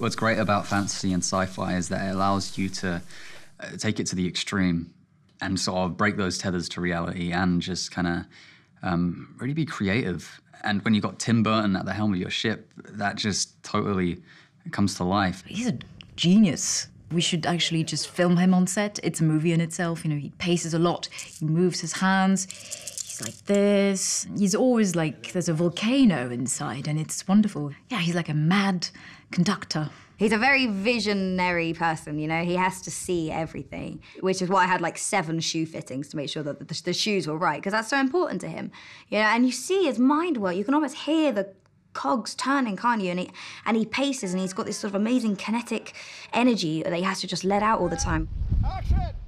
What's great about fantasy and sci-fi is that it allows you to uh, take it to the extreme and sort of break those tethers to reality and just kind of um, really be creative. And when you've got Tim Burton at the helm of your ship, that just totally comes to life. He's a genius. We should actually just film him on set. It's a movie in itself. You know, he paces a lot. He moves his hands. He's like this. He's always like there's a volcano inside, and it's wonderful. Yeah, he's like a mad conductor. He's a very visionary person, you know. He has to see everything, which is why I had like seven shoe fittings to make sure that the, the shoes were right, because that's so important to him. You know, and you see his mind work. You can almost hear the cogs turning, can't you? And he and he paces, and he's got this sort of amazing kinetic energy that he has to just let out all the time. Action!